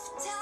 Tell me.